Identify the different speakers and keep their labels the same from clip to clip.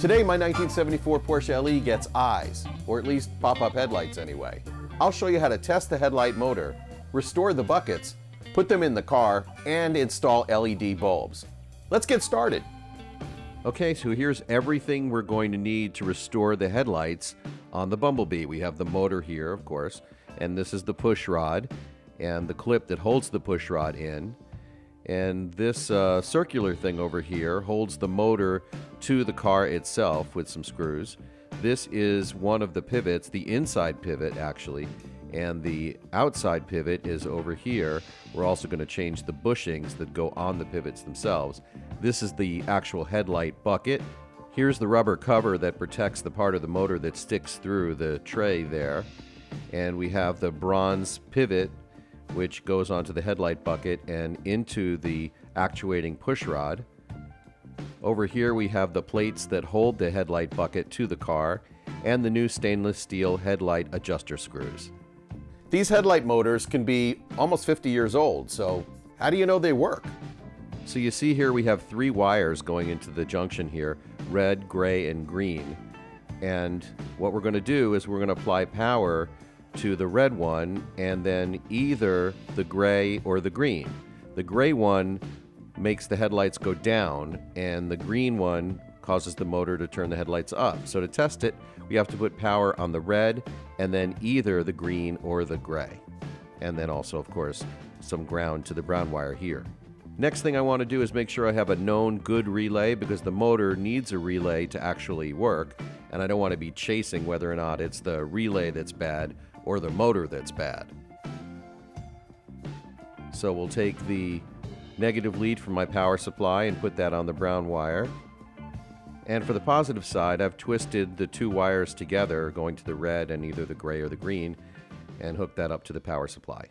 Speaker 1: Today, my 1974 Porsche LE gets eyes, or at least pop-up headlights anyway. I'll show you how to test the headlight motor, restore the buckets, put them in the car, and install LED bulbs. Let's get started. Okay, so here's everything we're going to need to restore the headlights on the Bumblebee. We have the motor here, of course, and this is the push rod and the clip that holds the push rod in. And this uh, circular thing over here holds the motor to the car itself with some screws. This is one of the pivots, the inside pivot actually, and the outside pivot is over here. We're also going to change the bushings that go on the pivots themselves. This is the actual headlight bucket. Here's the rubber cover that protects the part of the motor that sticks through the tray there. And we have the bronze pivot which goes onto the headlight bucket and into the actuating push rod. Over here we have the plates that hold the headlight bucket to the car and the new stainless steel headlight adjuster screws. These headlight motors can be almost 50 years old, so how do you know they work? So you see here we have three wires going into the junction here, red, gray, and green. And what we're going to do is we're going to apply power to the red one and then either the gray or the green. The gray one makes the headlights go down and the green one causes the motor to turn the headlights up. So to test it, we have to put power on the red and then either the green or the gray. And then also, of course, some ground to the brown wire here. Next thing I want to do is make sure I have a known good relay because the motor needs a relay to actually work and I don't want to be chasing whether or not it's the relay that's bad or the motor that's bad. So we'll take the negative lead from my power supply and put that on the brown wire. And for the positive side, I've twisted the two wires together, going to the red and either the gray or the green, and hooked that up to the power supply.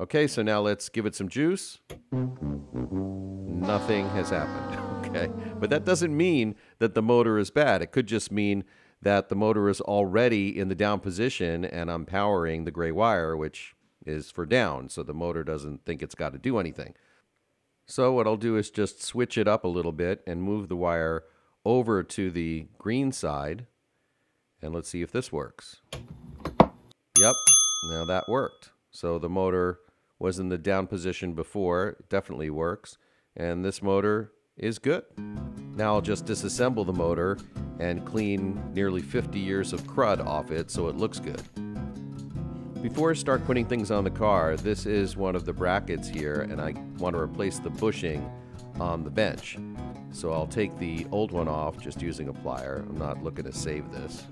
Speaker 1: Okay, so now let's give it some juice. Nothing has happened, okay? But that doesn't mean that the motor is bad. It could just mean that the motor is already in the down position and I'm powering the gray wire, which is for down, so the motor doesn't think it's got to do anything. So what I'll do is just switch it up a little bit and move the wire over to the green side. And let's see if this works. Yep, now that worked. So the motor was in the down position before, it definitely works. And this motor is good. Now I'll just disassemble the motor and clean nearly 50 years of crud off it so it looks good. Before I start putting things on the car, this is one of the brackets here and I want to replace the bushing on the bench. So I'll take the old one off just using a plier. I'm not looking to save this.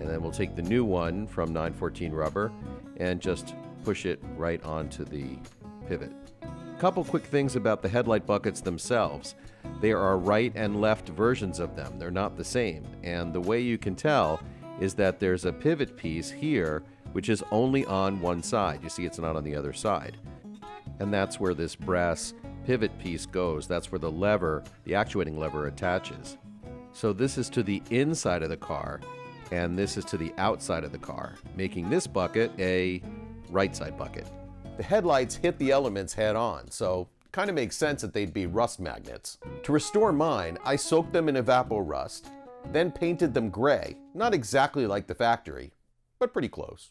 Speaker 1: And then we'll take the new one from 914 rubber and just push it right onto the pivot. Couple quick things about the headlight buckets themselves. There are right and left versions of them. They're not the same. And the way you can tell is that there's a pivot piece here which is only on one side. You see it's not on the other side. And that's where this brass pivot piece goes. That's where the lever, the actuating lever attaches. So this is to the inside of the car and this is to the outside of the car, making this bucket a right side bucket the headlights hit the elements head on, so kind of makes sense that they'd be rust magnets. To restore mine, I soaked them in Evaporust, then painted them gray, not exactly like the factory, but pretty close.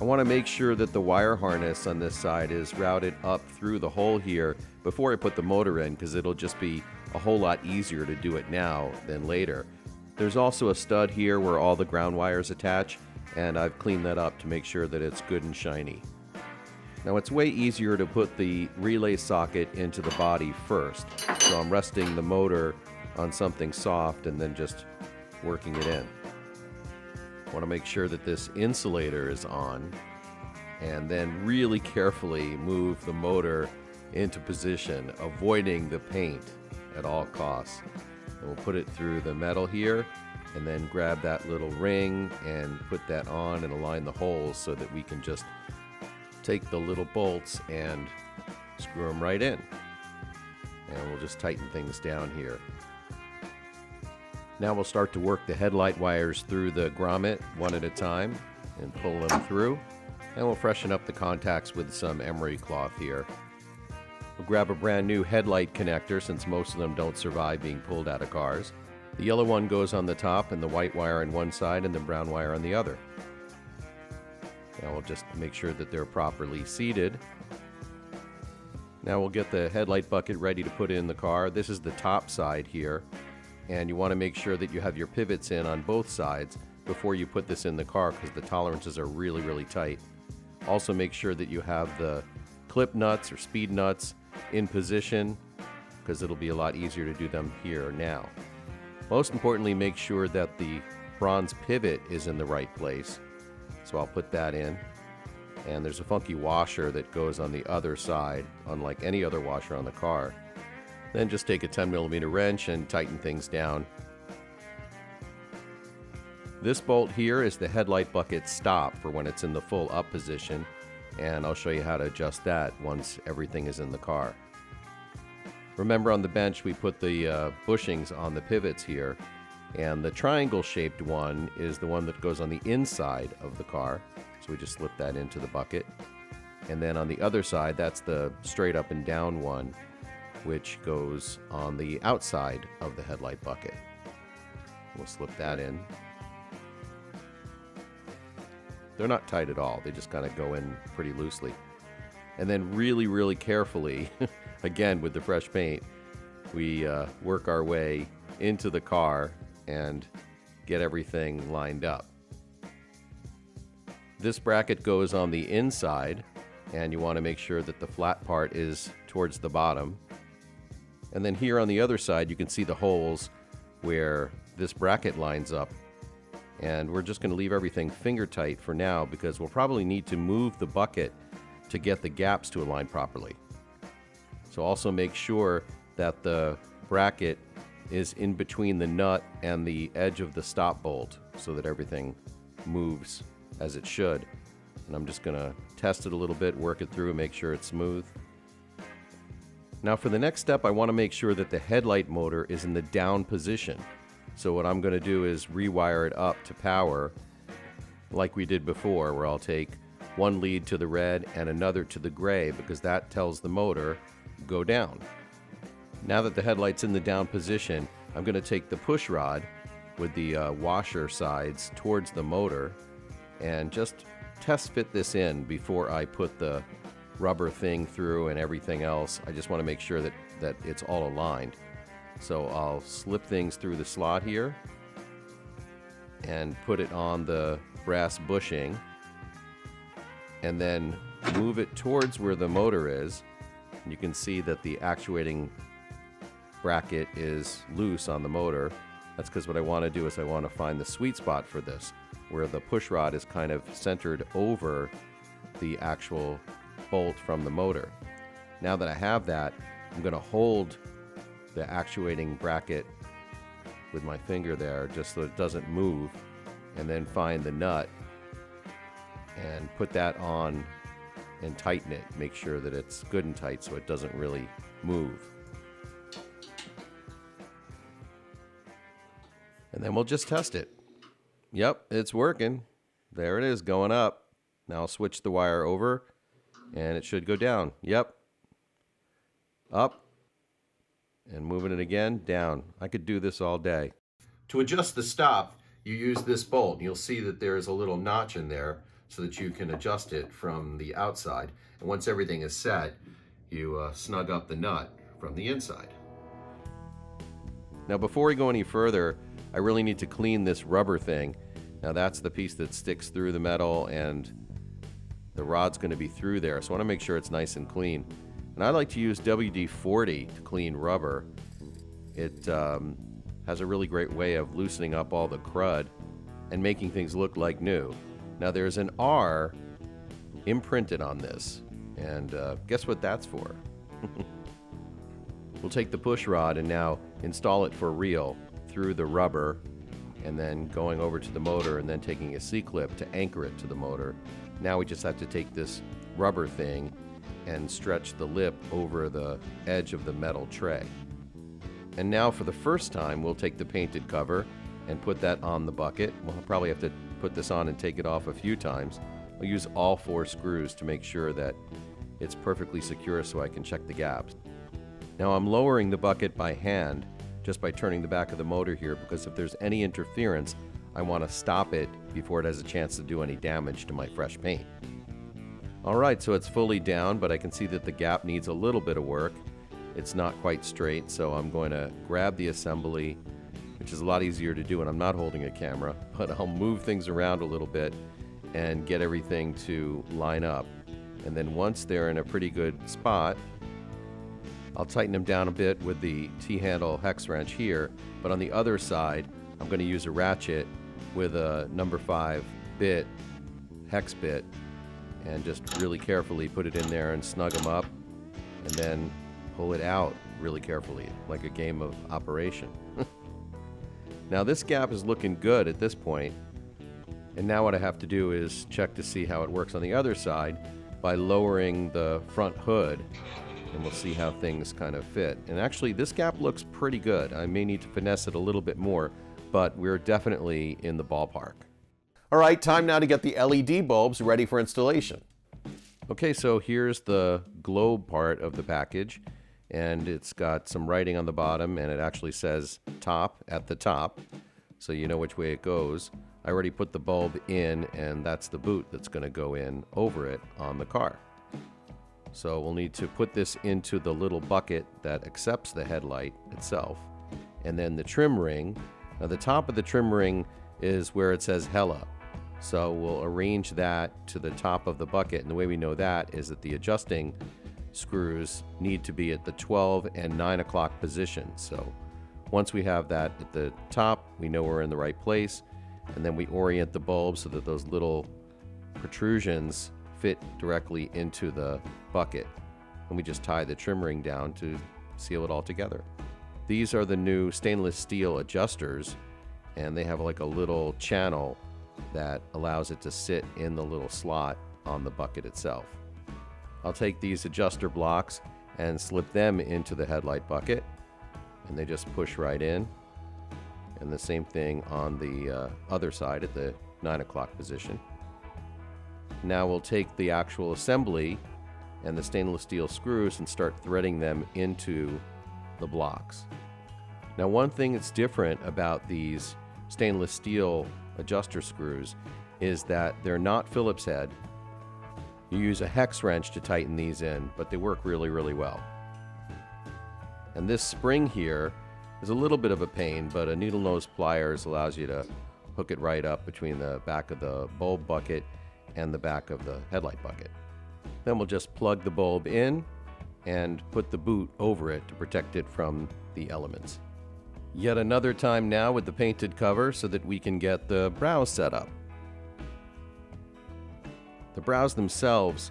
Speaker 1: I want to make sure that the wire harness on this side is routed up through the hole here before I put the motor in because it'll just be a whole lot easier to do it now than later. There's also a stud here where all the ground wires attach and I've cleaned that up to make sure that it's good and shiny. Now it's way easier to put the relay socket into the body first. So I'm resting the motor on something soft and then just working it in. I want to make sure that this insulator is on and then really carefully move the motor into position, avoiding the paint at all costs. And we'll put it through the metal here and then grab that little ring and put that on and align the holes so that we can just take the little bolts and screw them right in. And we'll just tighten things down here. Now we'll start to work the headlight wires through the grommet one at a time and pull them through. And we'll freshen up the contacts with some emery cloth here. We'll grab a brand new headlight connector since most of them don't survive being pulled out of cars. The yellow one goes on the top and the white wire on one side and the brown wire on the other. Now we'll just make sure that they're properly seated. Now we'll get the headlight bucket ready to put in the car. This is the top side here. And you want to make sure that you have your pivots in on both sides before you put this in the car because the tolerances are really, really tight. Also make sure that you have the clip nuts or speed nuts in position because it'll be a lot easier to do them here now. Most importantly, make sure that the bronze pivot is in the right place. So I'll put that in. And there's a funky washer that goes on the other side, unlike any other washer on the car. Then just take a 10 millimeter wrench and tighten things down. This bolt here is the headlight bucket stop for when it's in the full up position, and I'll show you how to adjust that once everything is in the car. Remember on the bench we put the uh, bushings on the pivots here and the triangle shaped one is the one that goes on the inside of the car. So we just slip that into the bucket. And then on the other side, that's the straight up and down one, which goes on the outside of the headlight bucket. We'll slip that in. They're not tight at all. They just kind of go in pretty loosely. And then really, really carefully again with the fresh paint, we uh, work our way into the car and get everything lined up. This bracket goes on the inside and you want to make sure that the flat part is towards the bottom. And then here on the other side you can see the holes where this bracket lines up. And we're just going to leave everything finger tight for now because we'll probably need to move the bucket to get the gaps to align properly. So also make sure that the bracket is in between the nut and the edge of the stop bolt so that everything moves as it should. And I'm just gonna test it a little bit, work it through, and make sure it's smooth. Now for the next step, I wanna make sure that the headlight motor is in the down position. So what I'm gonna do is rewire it up to power like we did before, where I'll take one lead to the red and another to the gray because that tells the motor go down. Now that the headlight's in the down position, I'm going to take the push rod with the uh, washer sides towards the motor and just test fit this in before I put the rubber thing through and everything else. I just want to make sure that, that it's all aligned. So I'll slip things through the slot here and put it on the brass bushing and then move it towards where the motor is you can see that the actuating bracket is loose on the motor. That's because what I want to do is I want to find the sweet spot for this, where the push rod is kind of centered over the actual bolt from the motor. Now that I have that, I'm going to hold the actuating bracket with my finger there just so it doesn't move and then find the nut and put that on and tighten it. Make sure that it's good and tight so it doesn't really move. And then we'll just test it. Yep, it's working. There it is going up. Now I'll switch the wire over and it should go down. Yep. Up. And moving it again, down. I could do this all day. To adjust the stop, you use this bolt. You'll see that there's a little notch in there so that you can adjust it from the outside. And once everything is set, you uh, snug up the nut from the inside. Now before we go any further, I really need to clean this rubber thing. Now that's the piece that sticks through the metal and the rod's going to be through there, so I want to make sure it's nice and clean. And I like to use WD-40 to clean rubber. It um, has a really great way of loosening up all the crud and making things look like new. Now there's an R imprinted on this, and uh, guess what that's for? we'll take the push rod and now install it for real through the rubber and then going over to the motor and then taking a C-clip to anchor it to the motor. Now we just have to take this rubber thing and stretch the lip over the edge of the metal tray. And now for the first time we'll take the painted cover and put that on the bucket. We'll probably have to put this on and take it off a few times. I'll use all four screws to make sure that it's perfectly secure so I can check the gaps. Now I'm lowering the bucket by hand just by turning the back of the motor here because if there's any interference, I want to stop it before it has a chance to do any damage to my fresh paint. Alright, so it's fully down, but I can see that the gap needs a little bit of work. It's not quite straight, so I'm going to grab the assembly, which is a lot easier to do when I'm not holding a camera, but I'll move things around a little bit and get everything to line up. And then once they're in a pretty good spot, I'll tighten them down a bit with the T-handle hex wrench here, but on the other side, I'm going to use a ratchet with a number 5 bit, hex bit, and just really carefully put it in there and snug them up, and then pull it out really carefully, like a game of operation. now this gap is looking good at this point, and now what I have to do is check to see how it works on the other side by lowering the front hood and we'll see how things kind of fit. And actually, this gap looks pretty good. I may need to finesse it a little bit more, but we're definitely in the ballpark. All right, time now to get the LED bulbs ready for installation. Okay, so here's the globe part of the package, and it's got some writing on the bottom, and it actually says top at the top, so you know which way it goes. I already put the bulb in, and that's the boot that's going to go in over it on the car. So we'll need to put this into the little bucket that accepts the headlight itself. And then the trim ring. Now the top of the trim ring is where it says Hella. So we'll arrange that to the top of the bucket. And the way we know that is that the adjusting screws need to be at the 12 and 9 o'clock position. So once we have that at the top, we know we're in the right place. And then we orient the bulb so that those little protrusions fit directly into the bucket. And we just tie the trim ring down to seal it all together. These are the new stainless steel adjusters and they have like a little channel that allows it to sit in the little slot on the bucket itself. I'll take these adjuster blocks and slip them into the headlight bucket and they just push right in. And the same thing on the uh, other side at the 9 o'clock position. Now we'll take the actual assembly and the stainless steel screws and start threading them into the blocks. Now one thing that's different about these stainless steel adjuster screws is that they're not Phillips head. You use a hex wrench to tighten these in, but they work really, really well. And this spring here is a little bit of a pain, but a needle nose pliers allows you to hook it right up between the back of the bulb bucket and the back of the headlight bucket. Then we'll just plug the bulb in and put the boot over it to protect it from the elements. Yet another time now with the painted cover so that we can get the brows set up. The brows themselves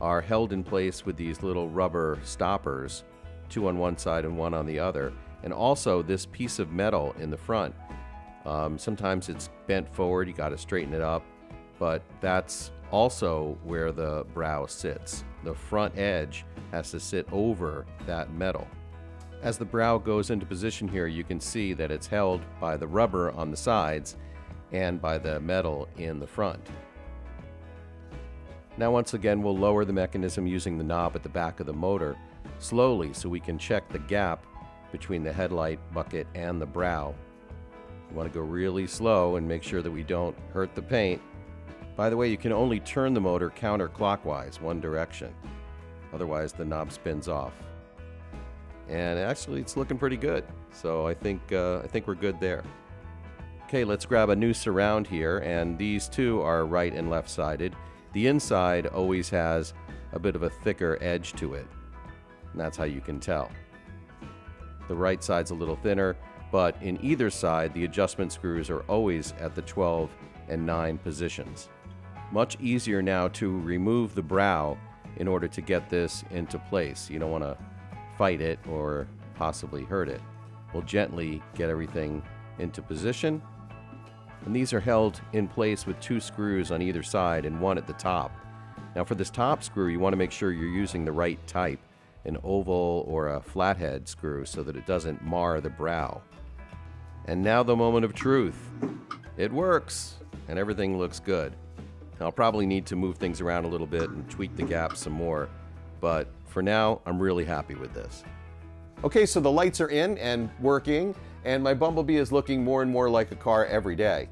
Speaker 1: are held in place with these little rubber stoppers, two on one side and one on the other, and also this piece of metal in the front. Um, sometimes it's bent forward, you got to straighten it up but that's also where the brow sits. The front edge has to sit over that metal. As the brow goes into position here, you can see that it's held by the rubber on the sides and by the metal in the front. Now once again, we'll lower the mechanism using the knob at the back of the motor slowly so we can check the gap between the headlight bucket and the brow. You want to go really slow and make sure that we don't hurt the paint by the way, you can only turn the motor counterclockwise, one direction. Otherwise, the knob spins off. And actually, it's looking pretty good. So I think, uh, I think we're good there. Okay, let's grab a new surround here, and these two are right and left sided. The inside always has a bit of a thicker edge to it, and that's how you can tell. The right side's a little thinner, but in either side, the adjustment screws are always at the 12 and 9 positions much easier now to remove the brow in order to get this into place. You don't want to fight it or possibly hurt it. We'll gently get everything into position. And these are held in place with two screws on either side and one at the top. Now for this top screw, you want to make sure you're using the right type, an oval or a flathead screw so that it doesn't mar the brow. And now the moment of truth. It works, and everything looks good. I'll probably need to move things around a little bit and tweak the gap some more, but for now, I'm really happy with this. Okay, so the lights are in and working, and my Bumblebee is looking more and more like a car every day.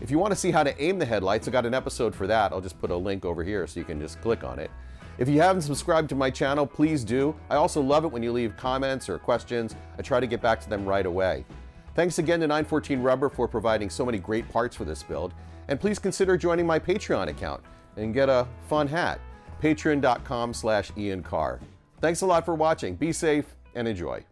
Speaker 1: If you want to see how to aim the headlights, I got an episode for that. I'll just put a link over here so you can just click on it. If you haven't subscribed to my channel, please do. I also love it when you leave comments or questions. I try to get back to them right away. Thanks again to 914 Rubber for providing so many great parts for this build. And please consider joining my Patreon account and get a fun hat. Patreon.com slash Ian Karr. Thanks a lot for watching. Be safe and enjoy.